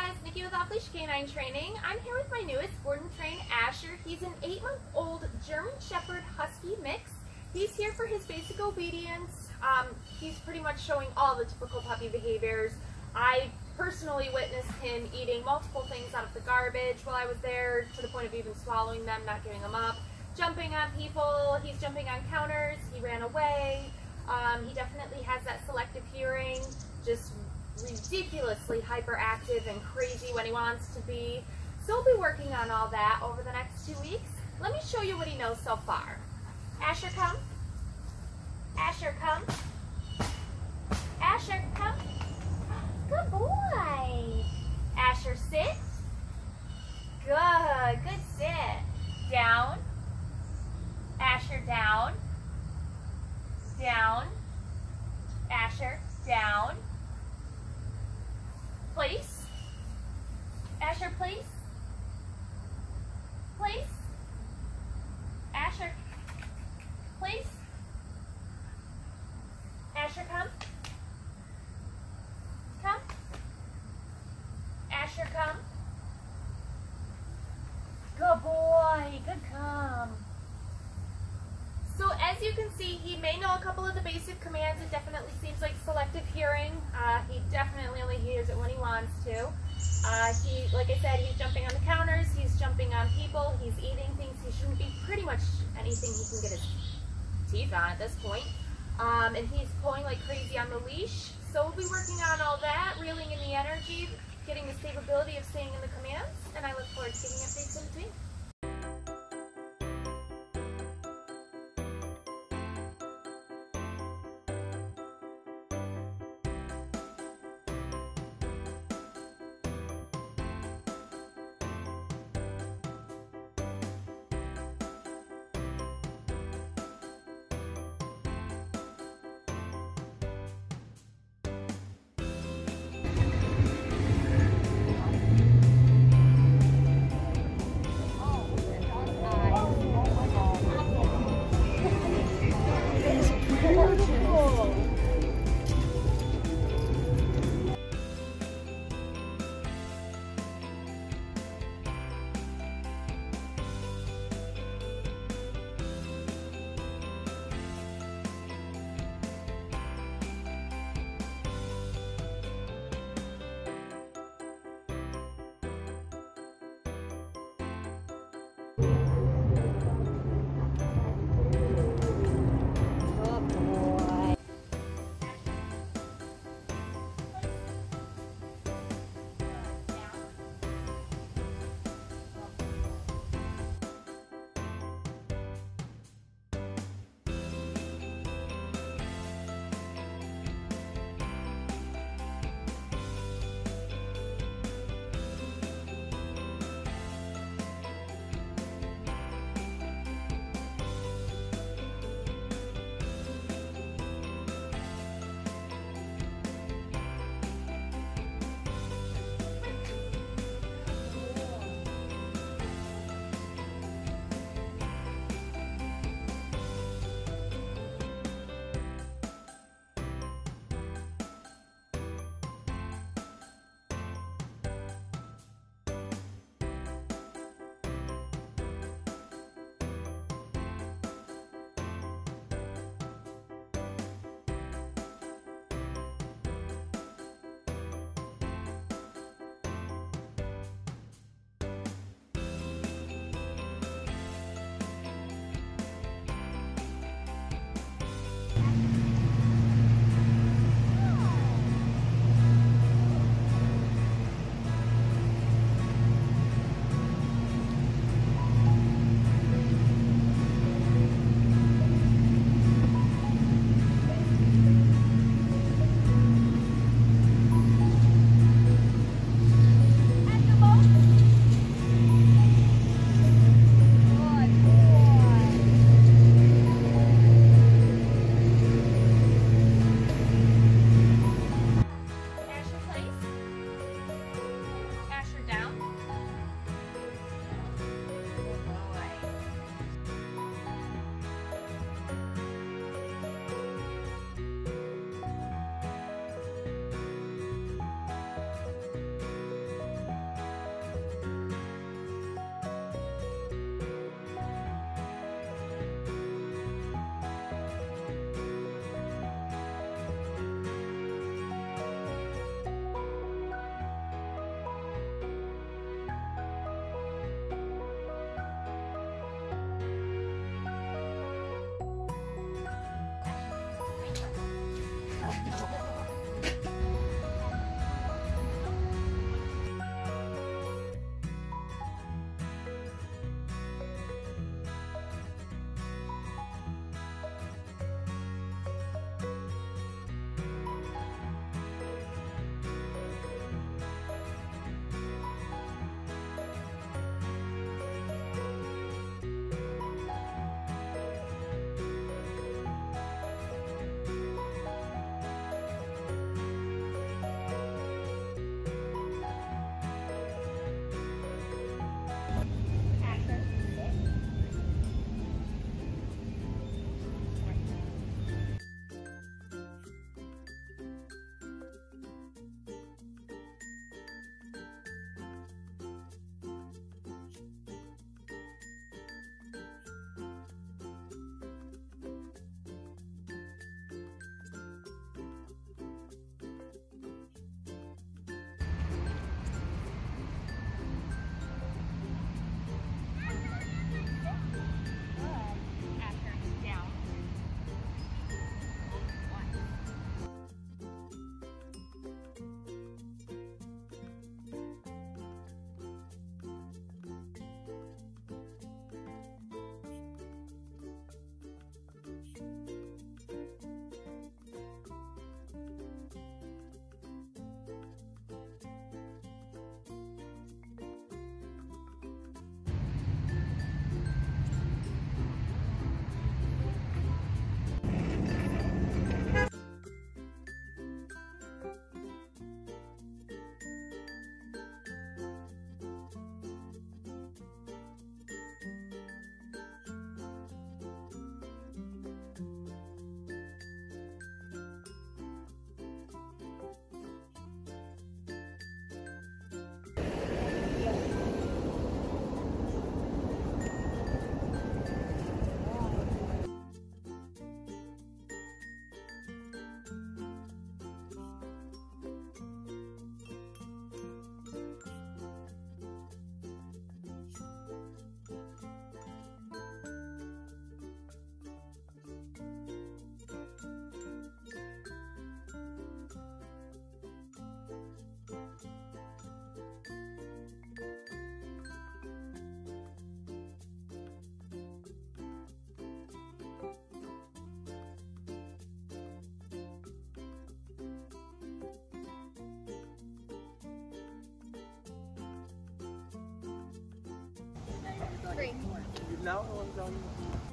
guys, Nikki with Off Leash K9 Training. I'm here with my newest board and train, Asher. He's an eight month old German Shepherd Husky mix. He's here for his basic obedience. Um, he's pretty much showing all the typical puppy behaviors. I personally witnessed him eating multiple things out of the garbage while I was there, to the point of even swallowing them, not giving them up. Jumping on people, he's jumping on counters, he ran away. Um, he definitely has that selective hearing, just ridiculously hyperactive and crazy when he wants to be. So we'll be working on all that over the next two weeks. Let me show you what he knows so far. Asher, come. Asher, come. Asher, come. Good boy. Asher, sit. Good, good sit. Down. Asher, down. Down. Asher, down. Place. Asher, place. Place. Asher, place. Asher, come. Come. Asher, come. Good boy. Good come. So as you can see, he may know a couple of the basic commands. It definitely seems like selective hearing. Uh, he definitely only hears it when he wants to. Uh, he, like I said, he's jumping on the counters. He's jumping on people. He's eating things. He shouldn't be pretty much anything he can get his teeth on at this point. Um, and he's pulling like crazy on the leash. So we'll be working on all that, reeling in the energy, getting the stability of staying in the commands, and I look forward to giving updates in between.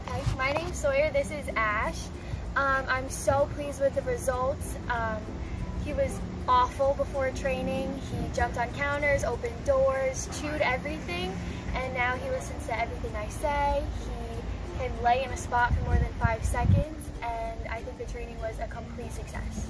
Hi, my name's Sawyer. This is Ash. Um, I'm so pleased with the results. Um, he was awful before training. He jumped on counters, opened doors, chewed everything, and now he listens to everything I say. He can lay in a spot for more than five seconds, and I think the training was a complete success.